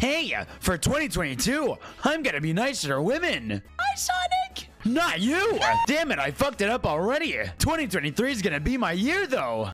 Hey, for 2022, I'm gonna be nicer to women. Hi, Sonic. Not you! Damn it, I fucked it up already. 2023 is gonna be my year though.